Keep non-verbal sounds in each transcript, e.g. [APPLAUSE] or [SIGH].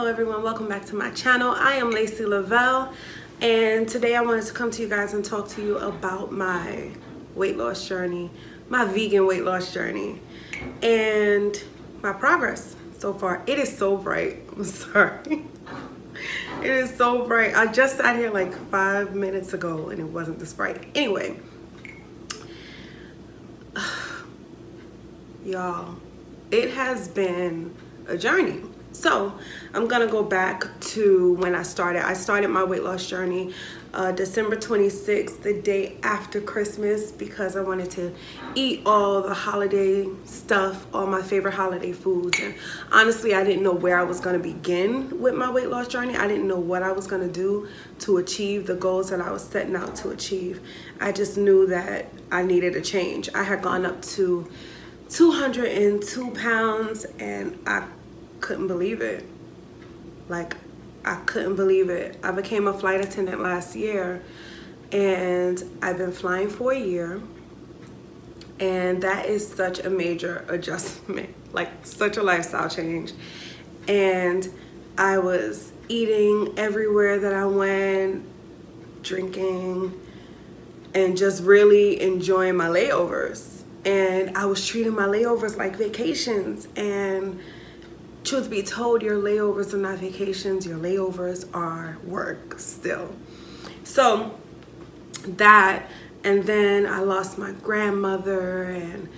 Hello everyone, welcome back to my channel. I am Lacey Lovell and today I wanted to come to you guys and talk to you about my weight loss journey, my vegan weight loss journey and my progress so far. It is so bright, [LAUGHS] I'm sorry. it is so bright. I just sat here like five minutes ago and it wasn't this bright. Anyway, [SIGHS] y'all, it has been a journey so I'm gonna go back to when I started. I started my weight loss journey uh, December 26th, the day after Christmas, because I wanted to eat all the holiday stuff, all my favorite holiday foods. And honestly, I didn't know where I was gonna begin with my weight loss journey. I didn't know what I was gonna do to achieve the goals that I was setting out to achieve. I just knew that I needed a change. I had gone up to 202 pounds and I couldn't believe it. Like, I couldn't believe it. I became a flight attendant last year and I've been flying for a year. And that is such a major [LAUGHS] adjustment, like such a lifestyle change. And I was eating everywhere that I went, drinking, and just really enjoying my layovers. And I was treating my layovers like vacations. And truth be told, your layovers are not vacations. Your layovers are work still. So that, and then I lost my grandmother and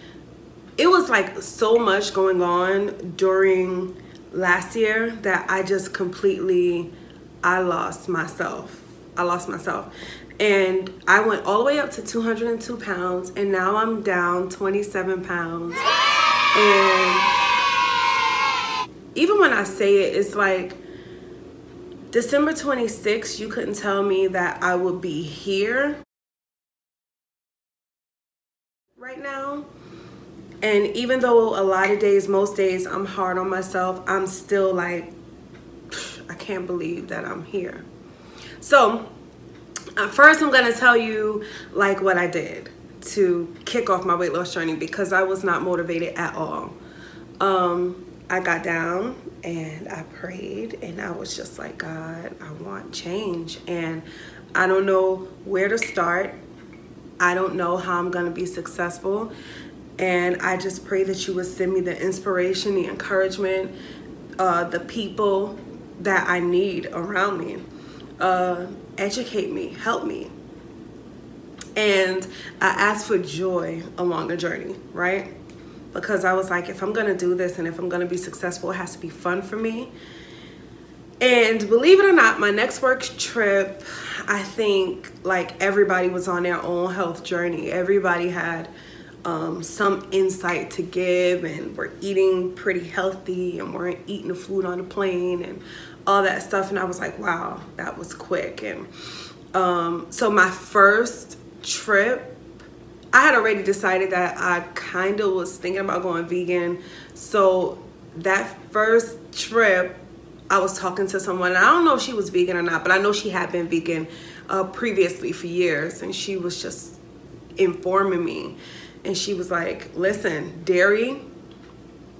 it was like so much going on during last year that I just completely, I lost myself. I lost myself. And I went all the way up to 202 pounds and now I'm down 27 pounds. And even when I say it, it's like December 26th, you couldn't tell me that I would be here right now. And even though a lot of days, most days, I'm hard on myself, I'm still like, I can't believe that I'm here. So, first I'm gonna tell you like what I did to kick off my weight loss journey because I was not motivated at all. Um, I got down and I prayed and I was just like, God, I want change. And I don't know where to start. I don't know how I'm going to be successful. And I just pray that you would send me the inspiration, the encouragement, uh, the people that I need around me. Uh, educate me, help me. And I ask for joy along the journey, right? Because I was like, if I'm gonna do this and if I'm gonna be successful, it has to be fun for me. And believe it or not, my next work trip, I think like everybody was on their own health journey. Everybody had um, some insight to give and we're eating pretty healthy and we're eating the food on the plane and all that stuff. And I was like, wow, that was quick. And um, so my first trip I had already decided that I kind of was thinking about going vegan. So that first trip, I was talking to someone. I don't know if she was vegan or not, but I know she had been vegan uh, previously for years. And she was just informing me. And she was like, listen, dairy,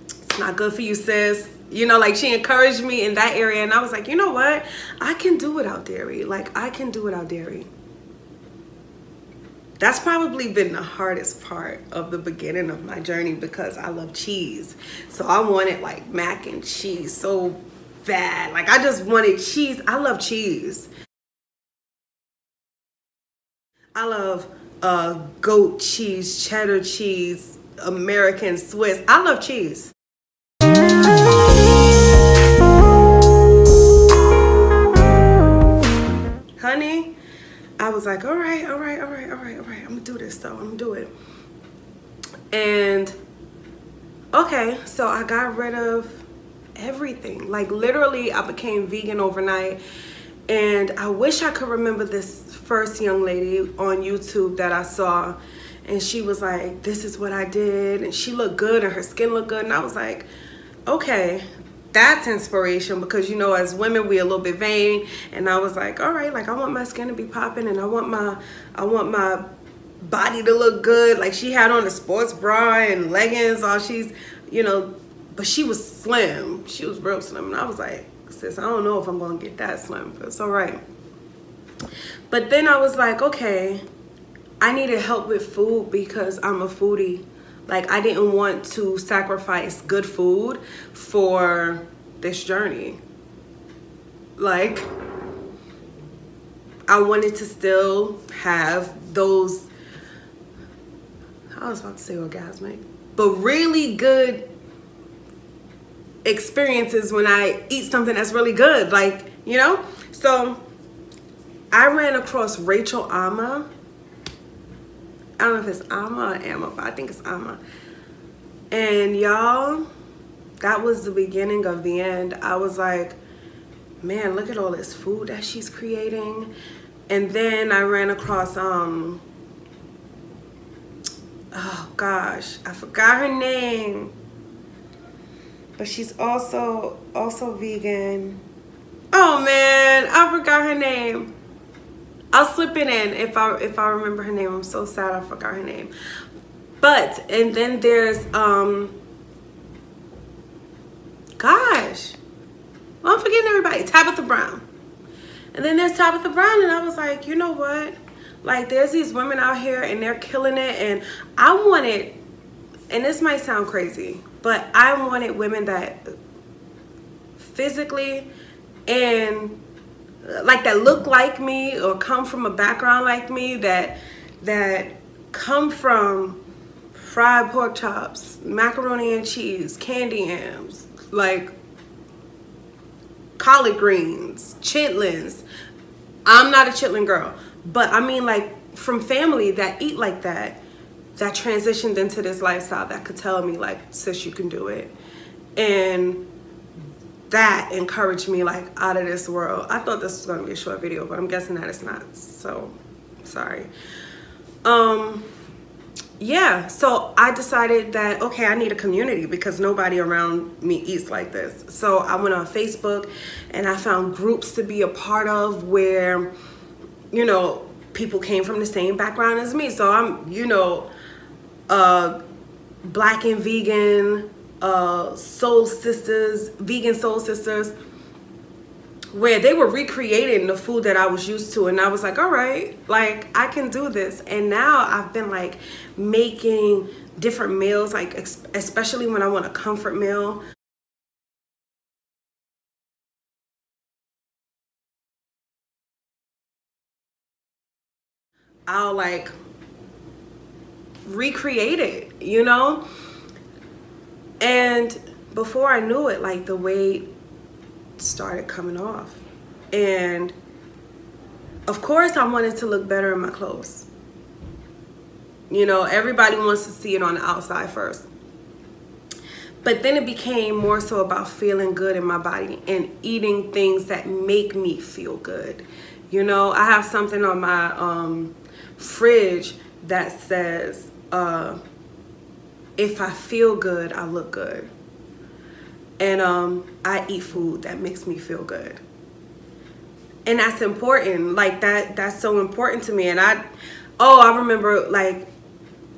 it's not good for you, sis. You know, like she encouraged me in that area. And I was like, you know what? I can do without dairy. Like I can do without dairy that's probably been the hardest part of the beginning of my journey because I love cheese. So I wanted like mac and cheese so bad. Like I just wanted cheese. I love cheese. I love uh, goat cheese, cheddar cheese, American Swiss. I love cheese. I was like, all right, all right, all right, all right, all right. I'm gonna do this though. I'm gonna do it. And okay, so I got rid of everything. Like literally, I became vegan overnight. And I wish I could remember this first young lady on YouTube that I saw. And she was like, this is what I did. And she looked good and her skin looked good. And I was like, okay, that's inspiration because you know as women we a little bit vain and I was like all right like I want my skin to be popping and I want my I want my body to look good like she had on a sports bra and leggings all she's you know but she was slim she was real slim and I was like sis, I don't know if I'm gonna get that slim, but it's all right. But then I was like, okay, I needed help with food because I'm a foodie. Like I didn't want to sacrifice good food for this journey. Like I wanted to still have those I was about to say orgasmic, but really good experiences when I eat something that's really good. Like, you know? So I ran across Rachel Ama. I don't know if it's Ama or Ama, but I think it's Ama. And y'all, that was the beginning of the end. I was like, man, look at all this food that she's creating. And then I ran across, um, oh gosh, I forgot her name. But she's also, also vegan. Oh man, I forgot her name. I'll slip it in if I if I remember her name. I'm so sad I forgot her name. But and then there's um gosh. Well, I'm forgetting everybody. Tabitha Brown. And then there's Tabitha Brown and I was like, you know what? Like there's these women out here and they're killing it and I wanted and this might sound crazy, but I wanted women that physically and like that look like me or come from a background like me that that come from fried pork chops, macaroni and cheese, candy yams, like collard greens, chitlins. I'm not a chitlin girl, but I mean like from family that eat like that, that transitioned into this lifestyle that could tell me like, sis, you can do it. And that encouraged me like out of this world. I thought this was gonna be a short video, but I'm guessing that it's not. So sorry. Um yeah, so I decided that okay, I need a community because nobody around me eats like this. So I went on Facebook and I found groups to be a part of where you know, people came from the same background as me. So I'm, you know, uh black and vegan uh, soul sisters, vegan soul sisters, where they were recreating the food that I was used to. And I was like, all right, like I can do this. And now I've been like making different meals, like especially when I want a comfort meal. I'll like recreate it, you know? And before I knew it, like the weight started coming off. And of course, I wanted to look better in my clothes. You know, everybody wants to see it on the outside first. But then it became more so about feeling good in my body and eating things that make me feel good. You know, I have something on my um, fridge that says, uh, if I feel good, I look good. And um, I eat food that makes me feel good. And that's important. Like that, that's so important to me. And I, oh, I remember like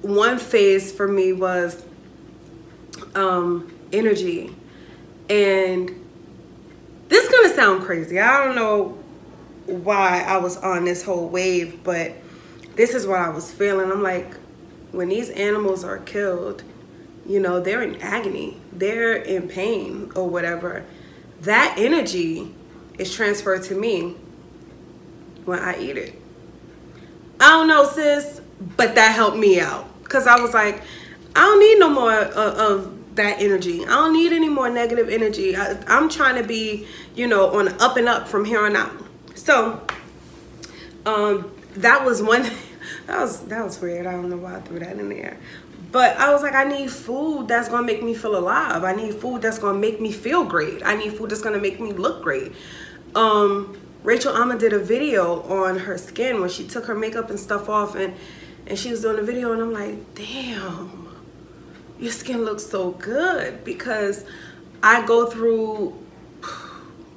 one phase for me was um, energy. And this is gonna sound crazy. I don't know why I was on this whole wave, but this is what I was feeling. I'm like, when these animals are killed, you know, they're in agony, they're in pain or whatever. That energy is transferred to me when I eat it. I don't know, sis, but that helped me out. Because I was like, I don't need no more uh, of that energy. I don't need any more negative energy. I, I'm trying to be, you know, on up and up from here on out. So, um, that was one that was that was weird. I don't know why I threw that in there. But I was like, I need food that's gonna make me feel alive. I need food that's gonna make me feel great. I need food that's gonna make me look great. Um, Rachel Ama did a video on her skin when she took her makeup and stuff off and and she was doing a video and I'm like, damn, your skin looks so good because I go through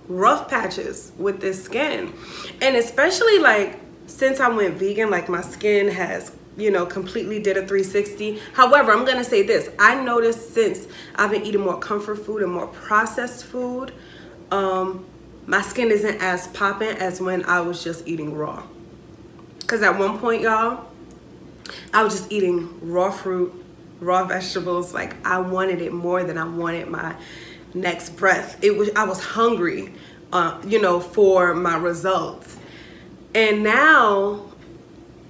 rough patches with this skin. And especially like since I went vegan, like my skin has, you know, completely did a 360. However, I'm gonna say this. I noticed since I've been eating more comfort food and more processed food, um, my skin isn't as popping as when I was just eating raw. Cause at one point, y'all, I was just eating raw fruit, raw vegetables. Like I wanted it more than I wanted my next breath. It was I was hungry, uh, you know, for my results. And now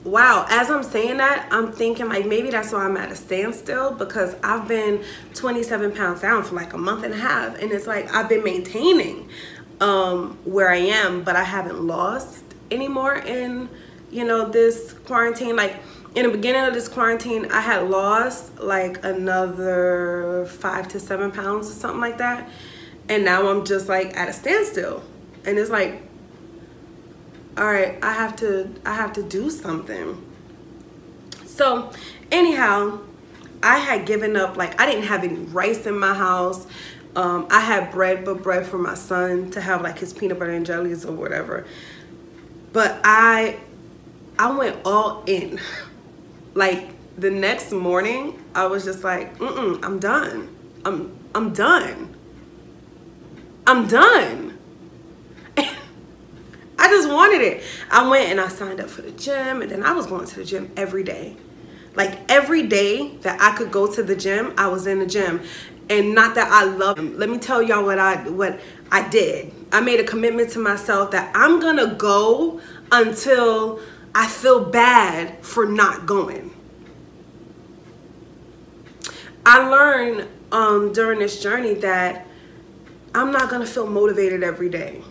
wow, as I'm saying that, I'm thinking like maybe that's why I'm at a standstill because I've been 27 pounds down for like a month and a half. And it's like I've been maintaining um, where I am, but I haven't lost anymore in, you know, this quarantine. Like in the beginning of this quarantine, I had lost like another five to seven pounds or something like that. And now I'm just like at a standstill. And it's like, all right, I have to, I have to do something. So anyhow, I had given up, like I didn't have any rice in my house. Um, I had bread, but bread for my son to have like his peanut butter and jellies or whatever. But I, I went all in. [LAUGHS] Like the next morning, I was just like, mm-mm, I'm done. I'm, I'm done. I'm done. I just wanted it. I went and I signed up for the gym and then I was going to the gym every day. Like every day that I could go to the gym, I was in the gym. And not that I love him. Let me tell y'all what I what I did. I made a commitment to myself that I'm gonna go until I feel bad for not going. I learned um, during this journey that I'm not gonna feel motivated every day.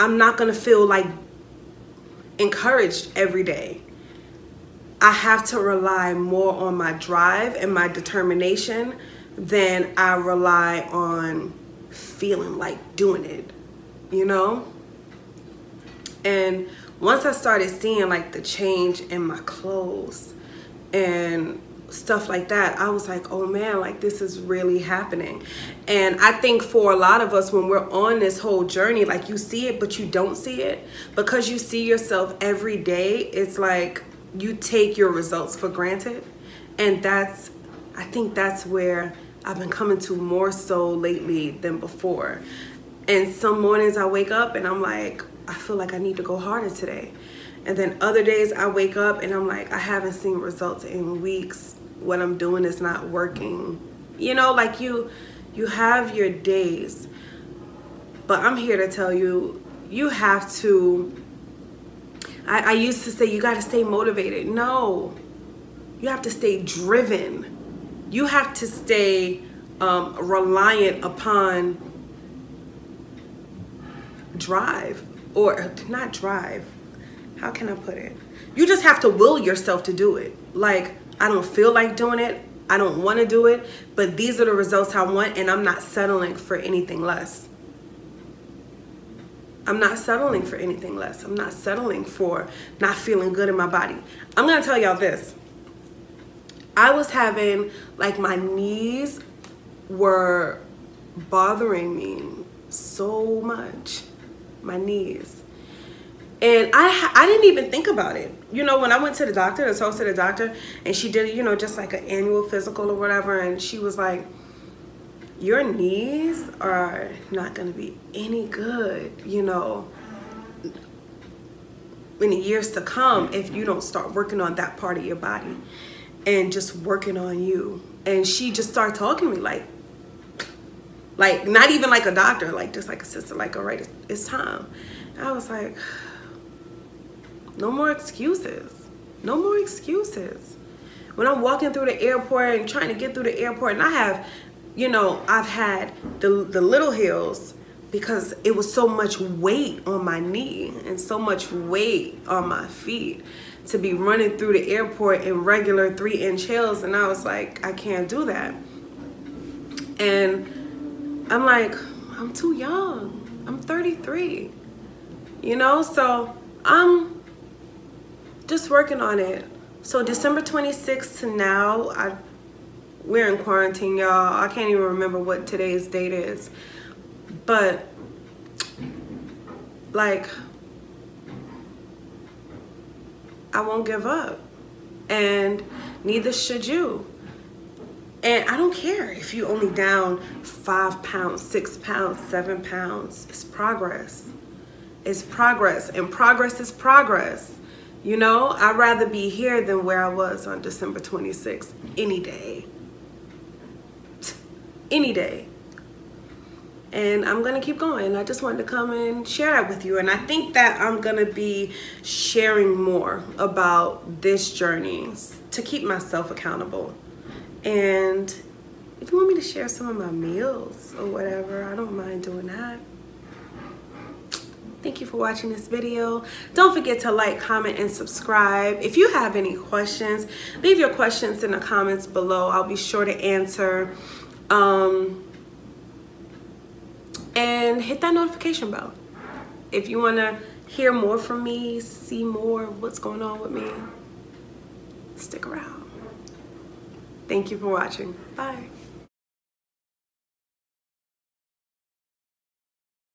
I'm not to feel like encouraged every day. I have to rely more on my drive and my determination than I rely on feeling like doing it, you know? And once I started seeing like the change in my clothes and stuff like that, I was like, oh man, like this is really happening. And I think for a lot of us, when we're on this whole journey, like you see it, but you don't see it because you see yourself every day. It's like you take your results for granted. And that's, I think that's where I've been coming to more so lately than before. And some mornings I wake up and I'm like, I feel like I need to go harder today. And then other days I wake up and I'm like, I haven't seen results in weeks what I'm doing is not working. You know, like you, you have your days, but I'm here to tell you, you have to, I, I used to say you got to stay motivated. No, you have to stay driven. You have to stay um, reliant upon drive or not drive. How can I put it? You just have to will yourself to do it. Like, I don't feel like doing it. I don't want to do it, but these are the results I want and I'm not settling for anything less. I'm not settling for anything less. I'm not settling for not feeling good in my body. I'm going to tell y'all this. I was having like my knees were bothering me so much. My knees. And I, I didn't even think about it. You know, when I went to the doctor, I talked to the doctor, and she did, you know, just like an annual physical or whatever, and she was like, your knees are not going to be any good, you know, in the years to come if you don't start working on that part of your body and just working on you. And she just started talking to me like, like not even like a doctor, like just like a sister, like, all right, it's time. I was like, no more excuses. No more excuses. When I'm walking through the airport and trying to get through the airport, and I have, you know, I've had the, the little heels because it was so much weight on my knee and so much weight on my feet to be running through the airport in regular three inch heels. And I was like, I can't do that. And I'm like, I'm too young. I'm 33. You know, so I'm just working on it. So December 26th to now, I we're in quarantine, y'all. I can't even remember what today's date is. But like I won't give up. And neither should you. And I don't care if you only down five pounds, six pounds, seven pounds. It's progress. It's progress. And progress is progress. You know, I'd rather be here than where I was on December 26th any day. [SNIFFS] Any day. And I'm going to keep going. I just wanted to come and share that with you. And I think that I'm going to be sharing more about this journey to keep myself accountable. And if you want me to share some of my meals or whatever, I don't mind doing that. Thank you for watching this video. Don't forget to like, comment, and subscribe. If you have any questions, leave your questions in the comments below. I'll be sure to answer. Um, and hit that notification bell. If you want to hear more from me, see more of what's going on with me, stick around. Thank you for watching. Bye.